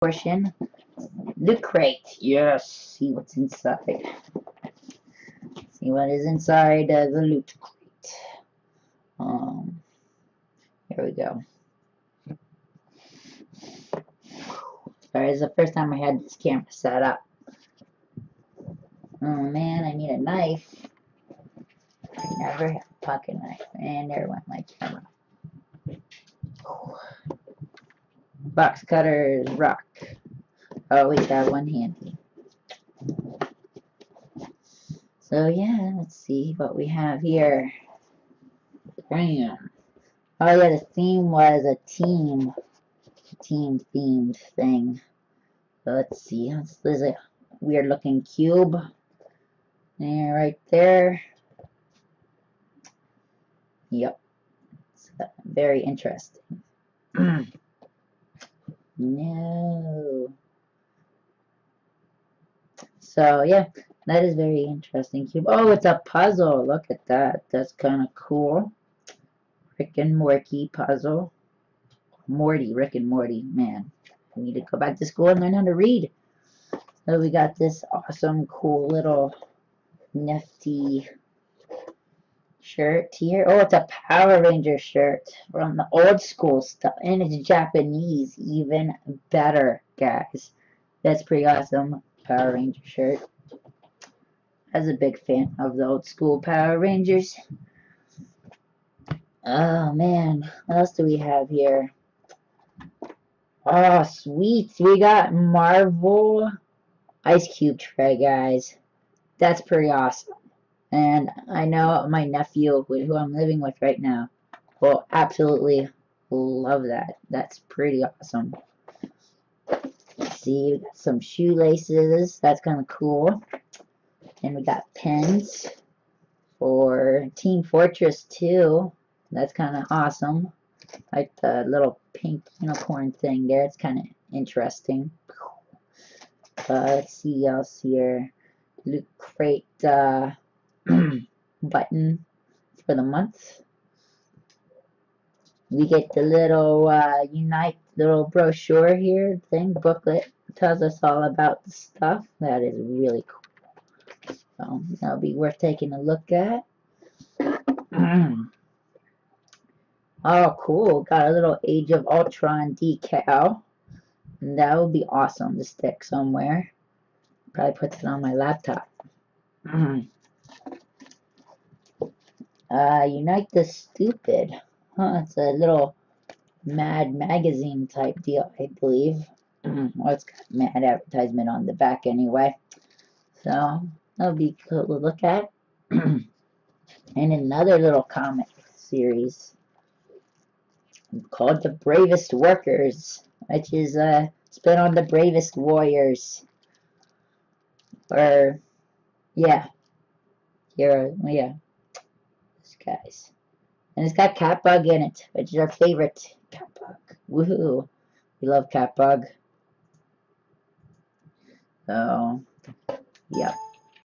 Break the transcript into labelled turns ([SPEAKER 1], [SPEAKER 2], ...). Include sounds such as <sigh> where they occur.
[SPEAKER 1] portion. The crate. Yes. See what's inside. See what is inside uh, the loot crate. Um. Here we go. Sorry, it's the first time I had this camera set up. Oh man, I need a knife. I never have a pocket knife. And there went my camera. Box cutters, rock. Oh, Always have one handy. So yeah, let's see what we have here. Bam. Oh yeah, the theme was a team, team themed thing. Let's see. There's a weird looking cube. There, right there. Yep. It's uh, very interesting. <clears throat> no. So yeah, that is very interesting cube. Oh, it's a puzzle. Look at that. That's kind of cool. Rick and Morty puzzle. Morty, Rick and Morty. Man, I need to go back to school and learn how to read. So we got this awesome, cool little nifty shirt here. Oh, it's a Power Ranger shirt from the old school stuff. And it's Japanese. Even better, guys. That's pretty awesome. Power Ranger shirt. I was a big fan of the old school Power Rangers. Oh, man. What else do we have here? Oh, sweet. We got Marvel Ice Cube tray, guys. That's pretty awesome. And I know my nephew, who I'm living with right now, will absolutely love that. That's pretty awesome. Let's see, we got some shoelaces. That's kind of cool. And we got pens for Team Fortress 2. That's kind of awesome. Like the little pink unicorn thing there. It's kind of interesting. Uh, let's see else here. Loot Crate uh, button for the month. We get the little uh, Unite little brochure here thing, booklet. tells us all about the stuff. That is really cool. So that'll be worth taking a look at. <clears throat> oh, cool. Got a little Age of Ultron decal. And that would be awesome to stick somewhere. Probably put it on my laptop. <clears throat> uh, Unite the Stupid. Huh, it's a little Mad magazine type deal, I believe. well, it's got Mad advertisement on the back anyway. So, that'll be cool to look at. <clears throat> and another little comic series called The Bravest Workers, which is uh, spin on the Bravest Warriors. Or, yeah. Here, yeah. Guy's. And it's got Catbug in it, which is our favorite. Catbug. Woohoo. We love Catbug. So, yeah.